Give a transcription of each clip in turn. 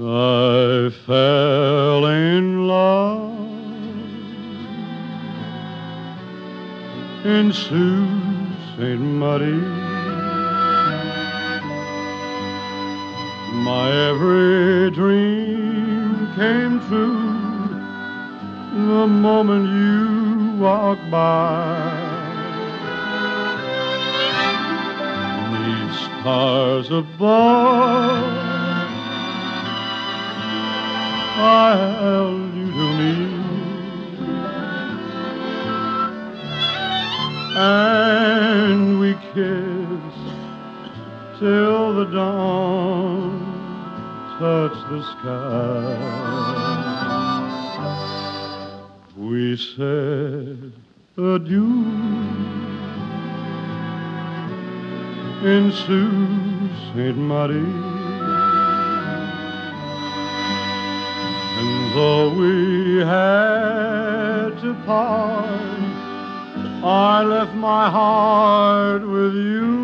I fell in love in Sault Ste. Marie. My every dream came true the moment you walked by. These stars above I held you to me. And we kissed till the dawn touched the sky. We said adieu in Sault Ste. Marie. Though we had to part, I left my heart with you.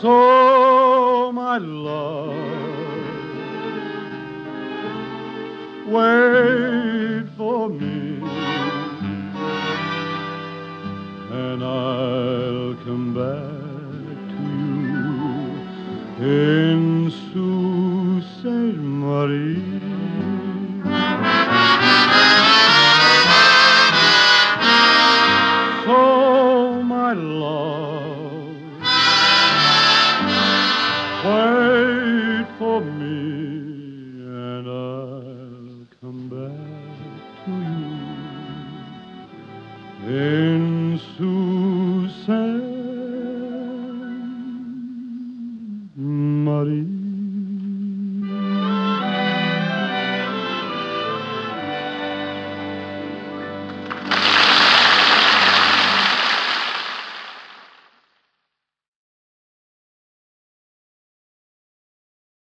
So, my love, wait for me, and I'll come back to you in Sault Sainte Marie. So, oh, my love, wait for me and I'll come back to you in Sault Ste. Marie.